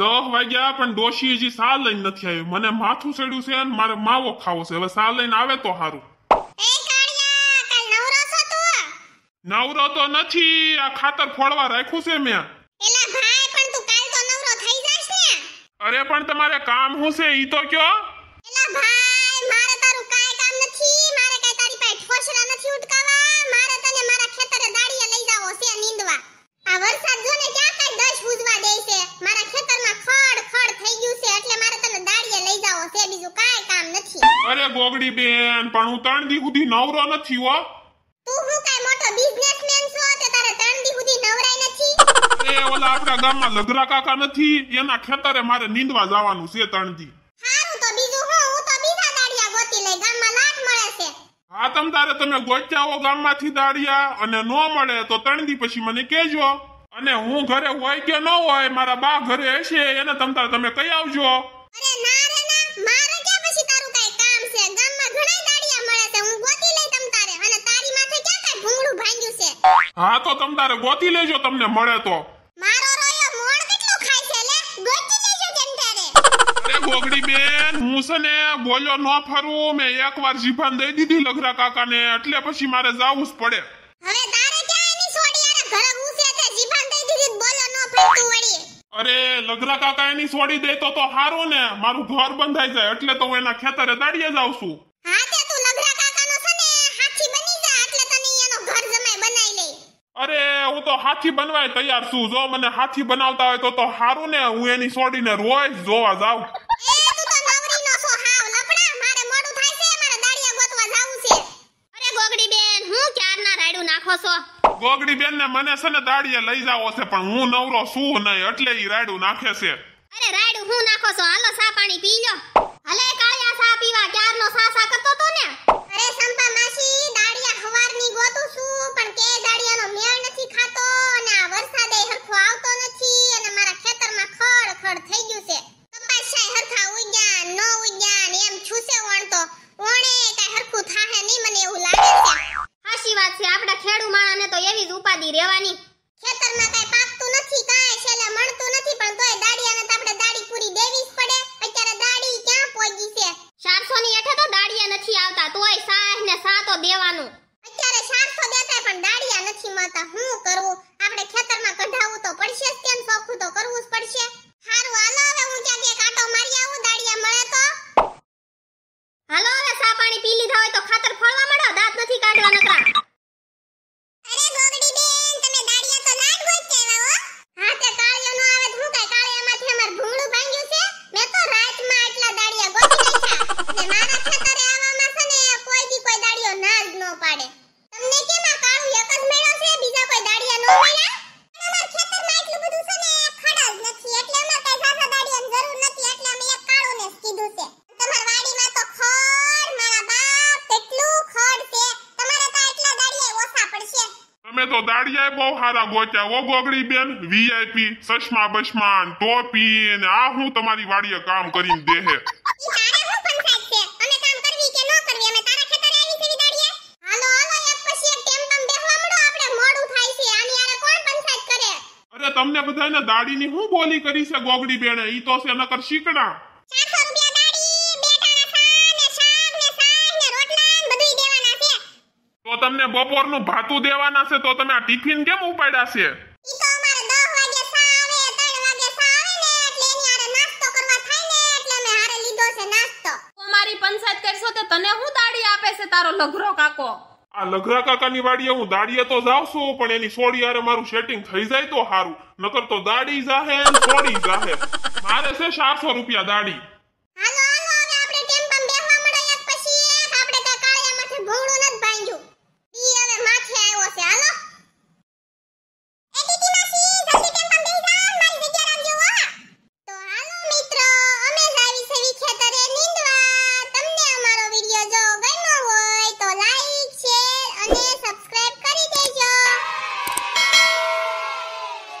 દહ વાગ્યા પણ ડોશી હજી સા લઈને નથી આવી મને માથું ચડ્યું છે અને મારે માવો ખાવો છે. હવે સા લઈને આવે તો સારું નવરો તું? નથી. આ ખાતર ફોડવા રાખ્યું છે મેં. અરે પણ તમારે કામ શું છે? ઈ તો કયો એલા ભાઈ મારે તારું કાંઈ કામ નથી મારે કાંઈ તારી પાસે ઠોસરા નથી ઉટકાવા મારે તને મારા ખેતરે દાડીએ લઈ જાવો છે નીંદવા આ વરસાદ જો ને ક્યાં કાંઈ દશ ઉજવા દે છે મારા ખેતરમાં ખડ ખડ થઈ ગયું છે એટલે મારે તને દાડીએ લઈ જાવો છે બીજું કાંઈ કામ નથી. અરે ગોગડી બેન પણ હું ત્રણ દી સુધી નવરો નથી હો. તું હું કાંઈ મોટો બિઝનેસમેન છો તે તારે ત્રણ દી સુધી નવરાય નથી? એ ઓલા આપણા ગામમાં લગરા કાકા નથી એના ખેતરે મારે નીંદવા જવાનું છે ત્રણ દી. હારું તો બીજું હું હું તો બીજા દાડિયા ગોતી લઈ ગામમાં લાટ મળે છે. હા તમ તારે તમે ગોચ્યાઓ ગામમાંથી દાડિયા અને નો મળે તો ત્રણ દી પછી મને કહેજો. અને હું ઘરે હોય કે ન હોય મારા બા ઘરે હશે એને તમ તારે તમે કહી આવજો અરે ના રે ના મારે ક્યાં પછી તારું કાંઈ કામ છે ગામમાં ઘણાય દાડિયા મળે છે હું ગોતી લઈ તમ તારે અને તારી માથે ક્યાં કાંઈ ભૂંગળું ભાંગ્યું છે. હા તો તમ તારે ગોતી લેજો તમને મળે તો. મારો રોયો મોણ કેટલો ખાય છે લે? ગોતી લેજો જેમ તારે. અરે ગોગડી બેન હું છે ને બોલ્યો ન ફરું મેં એકવાર જીભાન દઈ દીધી લગરા કાકાને એટલે પછી મારે જાવું જ પડે. હવે તારે ક્યાં એની છોડી અરે ઘરે ઉસે છે જીભાન દઈ દીધી બોલ્યો ન ફરતું વળી. અરે લગરા કાકા એની છોડી દે તો તો હારું ને મારું ઘર બંધાઈ જાય એટલે તો હું એના ખેતરે દાડીએ જાઉં છું હા તે તું લગરા કાકાનો છે ને હાથી બની જા એટલે તને એનો ઘર જમાઈ બનાવી લઈ અરે હું તો હાથી બનવાય તૈયાર છું. જો મને હાથી બનાવતા હોય તો તો હારું ને હું એની છોડીને રોજ જોવા જાઉં. બેન ગોગડી બેન ને મને છે ને દાડીએ લઈ જાવો છે પણ હું નવરો શું નહીં એટલે ઈ રાયડું નાખે છે. અરે રાયડું હું નાખો છો? હાલો સા પાણી પી લો હલે કાળિયા સા પીવા ક્યારનો સા સા કરતો તો ને અરે સંપા માસી દાડિયા હવારની ગોતું છું પણ કે દાડિયાનો મેળ નથી ખાતો અને આ વરસાદે હરખો આવતો નથી અને મારા ખેતરમાં ખડ થઈ ગયું છે. કપાસ શાય હરખા ઉગ્યા ન ઉગ્યા ને એમ વણ તો. ઓણે કઈ હરખું થાહે નહીં મને એવું લાગે છે. હાશી વાત છે આપડા ખેડુ માણાને તો એવી જ ઉપાદી રહેવાની. ખેતરમાં કઈ પાકતું નથી કાંઈ છેલે મળતું નથી પણ તોય દાડિયાને તો આપણે દાડી પૂરી દેવી જ પડે. અત્યારે દાડી ક્યાં પહોંચી છે? 400 ની હેઠે તો દાડિયા નથી આવતા તોય સાહ ને સા તો દેવાનું. અત્યારે 400 દેતા પણ દાડિયા નથી મળતા. હું કરવું? આપણે ખેતરમાં કઢાવવું તો પડશે જ તેમ સોખું તો કરવું જ પડશે હારું હાલો હવે હું ક્યાંક એક આટો મારી આવું દાડિયા મળે તો હાલો હવે સા પાણી પી લીધા હોય તો ખાતર ફળવા મળો દાંત નથી કાઢવા નકરા અરે ગોગડી બેન તમે દાડિયા તો લાડ ગોચ્યા હો હા તે કાળિયો નો આવે તો હું કાઈ કાળિયામાંથી અમાર ભૂંગળું ભાંગ્યું છે મેં તો રાતમાં આટલા દાડિયા ગોતી નાખ્યા ને મારા ખેતરે આવવામાં છે ને કોઈ દી કોઈ દાડિયો ના જ ન પાડે તમને કેમ આ કાળું એક જ મેળો છે બીજા કોઈ દાડિયા નો મળ્યા પણ અમાર ખેતરમાં એટલું બધું છે ને ખડ જ નથી એટલે અમાર કાઈ ઝાઝા દાડિયાની જરૂર નથી એટલે અમે એક કાળું ને જ કીધું છે તમાર વાડીમાં તો ખડ મારા બાપ કેટલું ખડ છે તમારે તો એટલા દાડિયા ઓછા પડશે તમે તો દાડિયા બહુ સારા ગોચ્યા ઓ ગોગડી બેન વીઆઈપી ચશ્મા બશમાન ને ટોપી ને આ હું તમારી વાડીએ કામ કરીને દેહે. અરે તમને બધાને દાડીની હું બોલી કરી છે ગોગડી બેને? ઈ તો છે નકર શીકડા. તો તમને બપોરનું ભાતું દેવાના છે તો તમે આ ટિફિન કેમ ઉપાડ્યા છે? ઈ તો અમારે 10 વાગે સા આવે 3 વાગે સા આવે ને એટલે એની આરે નાસ્તો કરવા થાય ને એટલે અમે હારે લીધો છે નાસ્તો. તું મારી પંચાયત કરશો તે તને હું દાડી આપે છે તારો લઘરો કાકો? આ લઘરા કાકાની વાડીએ હું દાડીએ તો જાઉં છું પણ એની સોડી હારે મારું સેટિંગ થઈ જાય તો સારું નકર તો દાડી જાહે ને સોડી જાહે. મારે છે ચારસો રૂપિયા દાડી.